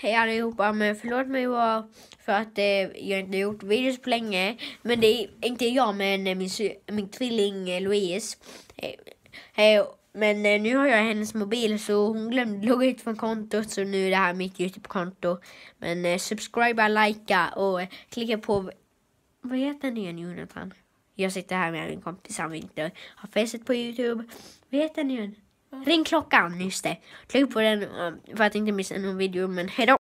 Hej allihopa, men förlåt mig för att eh, jag inte gjort videos på länge. Men det är inte jag, men eh, min, min tvilling eh, Louise. Eh, men eh, nu har jag hennes mobil så hon glömde logga ut från kontot så nu är det här mitt Youtube-konto. Men eh, subscriba, likea och eh, klicka på... Vad heter ni igen Jonathan? Jag sitter här med min kompis, han vill inte ha facet på Youtube. Vad heter ni igen? Ring klockan, just det. Tryck på den eh, för att inte missa någon video, men hejdå!